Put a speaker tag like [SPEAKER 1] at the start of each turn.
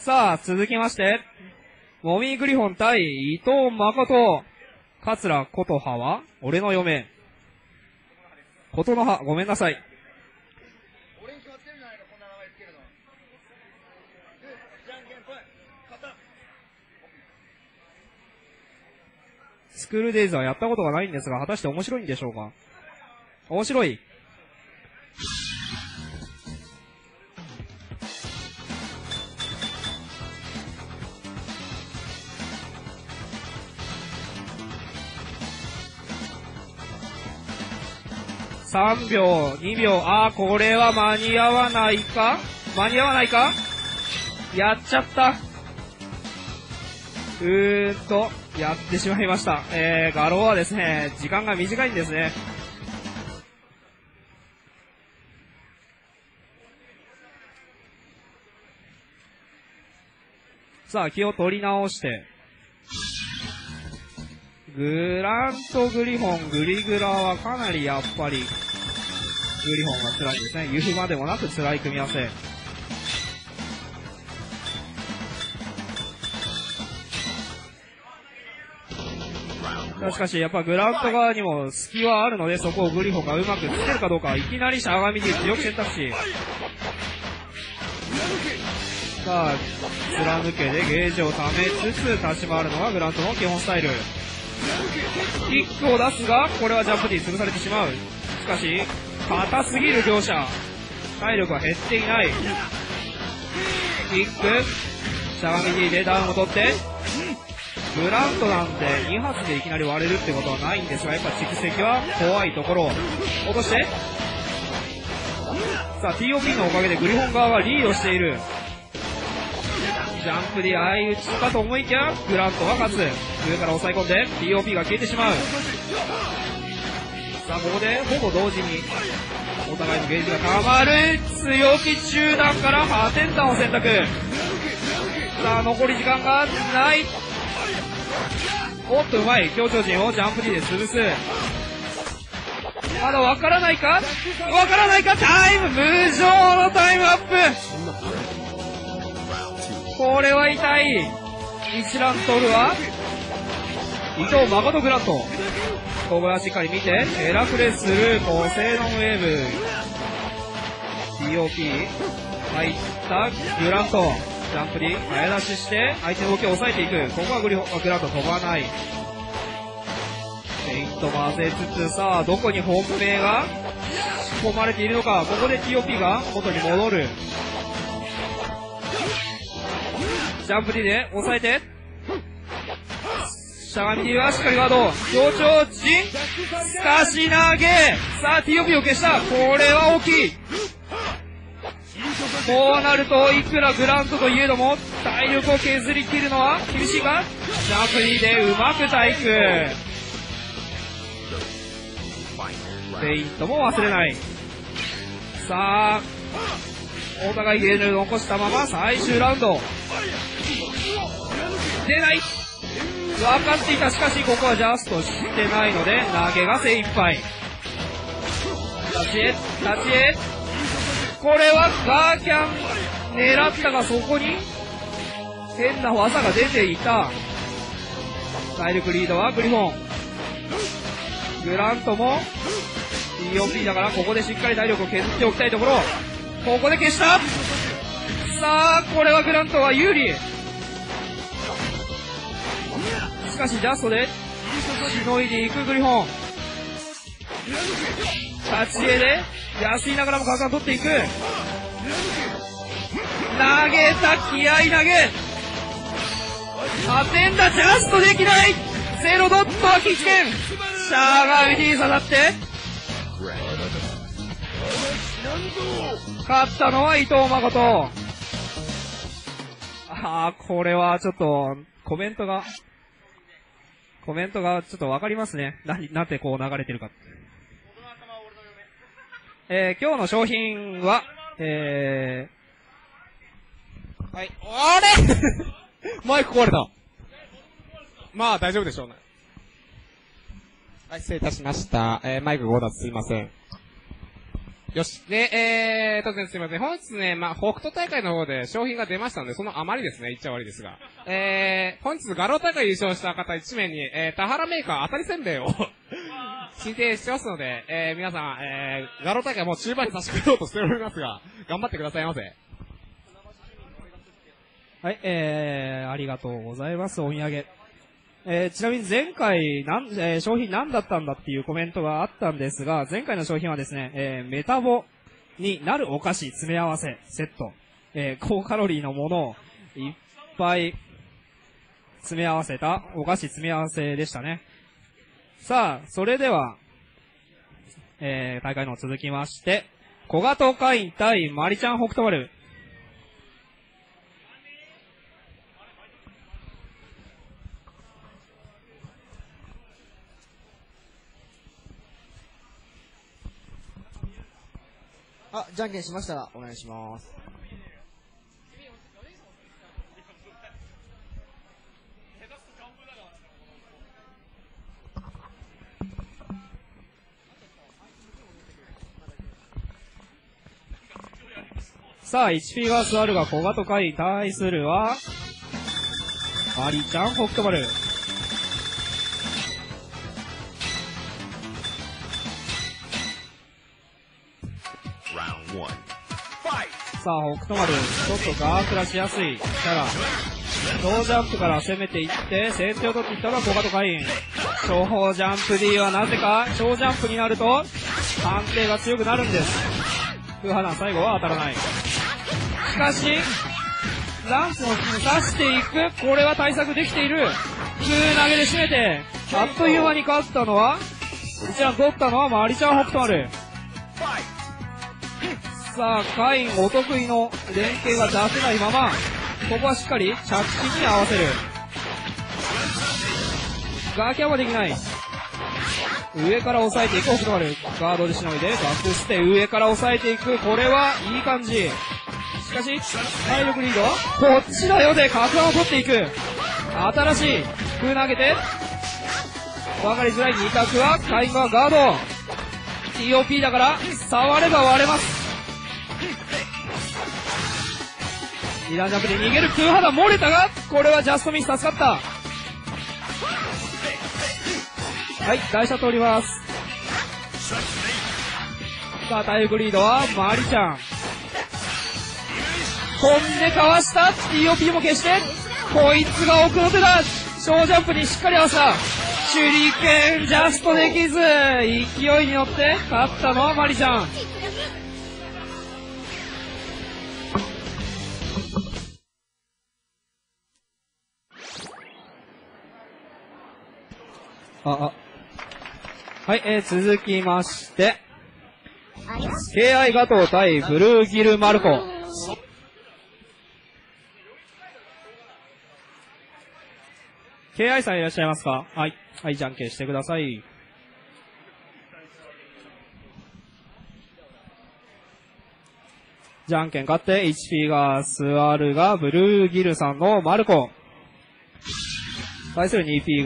[SPEAKER 1] さあ、続きまして、モミーグリフォン対伊藤誠。桂琴葉は、俺の嫁。琴の葉、ごめんなさい。
[SPEAKER 2] 俺に決まってるじゃないか、こんな名前つけるの。グー、じゃんけんぽい。勝った。
[SPEAKER 1] スクールデイズはやったことがないんですが、果たして面白いんでしょうか？面白い。3秒、2秒、あー、これは間に合わないか？間に合わないか？やっちゃった。うーんと、やってしまいました。えー、画廊はですね、時間が短いんですね。さあ、気を取り直して。グラントグリフォン、グリグラはかなりやっぱり、グリフォンが辛いですね。ユフまでもなく辛い組み合わせ。しかし、やっぱグラウンド側にも隙はあるので、そこをグリフォンがうまくつけるかどうか、いきなりしゃがみに強く選択肢。さあ、貫けでゲージを溜めつつ立ち回るのがグラウンドの基本スタイル。キックを出すが、これはジャンプ D 潰されてしまう。しかし、硬すぎる両者。体力は減っていない。キック、しゃがみ D でダウンを取って、グラントなんて2発でいきなり割れるってことはないんですが、やっぱ蓄積は怖いところ。落として。さあ、TOP のおかげでグリフォン側がリードしている。ジャンプで相打ちかと思いきや、グラントが勝つ。上から押さえ込んで、TOP が消えてしまう。さあ、ここでほぼ同時に、お互いのゲージが高まる。強気中段から破天弾を選択。さあ、残り時間がない。おっとうまい強調陣をジャンプ D で潰すまだわからないか？わからないか？タイム無情のタイムアップこれは痛い一覧取るは？伊藤誠グラントここはしっかり見てヘラクレスルーポセイドンウェーブ TOP 入ったグラントジャンプに早出しして、相手の動きを抑えていく。ここはグリホグランド飛ばない。フェイント混ぜつつ、さあ、どこに本命が仕込まれているのか。ここで TOP が元に戻る。ジャンプ D で抑えて。しゃがみ D はしっかりガード。強調陣。すかし投げ。さあ、TOP を消した。これは大きい。こうなると、いくらグラントといえども、体力を削り切るのは厳しいか？ジャンプ D でうまく体育。フェイントも忘れない。さあ、お互いゲージを残したまま最終ラウンド。出ない分かっていた。しかし、ここはジャストしてないので、投げが精一杯。立ちへ、立ちへ。これはガーキャン狙ったがそこに変な技が出ていた。体力リードはグリフォン。グラントも TOP だからここでしっかり体力を削っておきたいところ。ここで消したさあ、これはグラントは有利。しかしジャストでしのいでいくグリフォン。立ち絵で安いながらも角を取っていく。投げた気合投げ。破天だ、ジャストできないゼロドットは危険シャーがミに刺さって、勝ったのは伊藤誠。あー、これはちょっと、コメントが、コメントがちょっとわかりますね。な、なんてこう流れてるか。えー、今日の商品は、え
[SPEAKER 3] はい。あれ マイク壊れた。まあ、大丈夫でしょうね。はい、失礼いたしました。えー、マイク強奪すいません。よし。で、えー、突然すみません。本日ね、まあ、北斗大会の方で商品が出ましたので、その余りですね。言っちゃ悪いですが。えー、本日画廊大会優勝した方1名に、えー、田原メーカー当たりせんべいを 申請してますので、えー、皆さん、えー、画廊大会もう中盤に差し掛けようとしておりますが、頑張ってくださいませ。
[SPEAKER 1] はい、えー、ありがとうございます、お土産。えー、ちなみに前回、なん、えー商品何だったんだっていうコメントがあったんですが、前回の商品はですね、えーメタボになるお菓子詰め合わせセット、えー高カロリーのものをいっぱい詰め合わせたお菓子詰め合わせでしたね。さあ、それでは、えー大会の続きまして、小型会員対マリちゃん北斗丸。
[SPEAKER 4] あ、じゃんけんしましたらお願いします。
[SPEAKER 1] さあ、HP が座るが小型会に対するは、マリちゃん北斗丸。さあ、北斗丸、ちょっとガークラしやすいキャラ。小ジャンプから攻めていって、先手を取っていったのが小型会員。小砲ジャンプ D はなぜか、小ジャンプになると、判定が強くなるんです。空波弾最後は当たらない。しかし、ランプの付近に刺していく。これは対策できている。空投げで締めて、あっという間に勝ったのは、一覧取ったのはマリちゃん北斗丸。さあ、カインお得意の連携が出せないまま、ここはしっかり着地に合わせる。ガキャンはできない。上から押さえていく北斗丸。ガードでしのいで、バックステ上から押さえていく。これはいい感じ。しかし、体力リードこっちだよで、角弾を取っていく。新しい。空投げて、わかりづらい二択は、カインがガード。TOP だから、触れば割れます。二段ジャンプで逃げる空波弾漏れたが、これはジャストミス助かった。はい、台車通ります。さあ、体力リードは、マリちゃん。飛んでかわした !TOP も消してこいつが奥の手だ小ジャンプにしっかり合わせた手裏剣ジャストできず勢いに乗って勝ったのはマリちゃんあ、あ。はい、えー、続きまして、KI ガトー対ブルーギルマルコ。KI さんいらっしゃいますか？はい。はい、じゃんけんしてください。じゃんけん勝って HP が座るがブルーギルさんのマルコ。対する 2P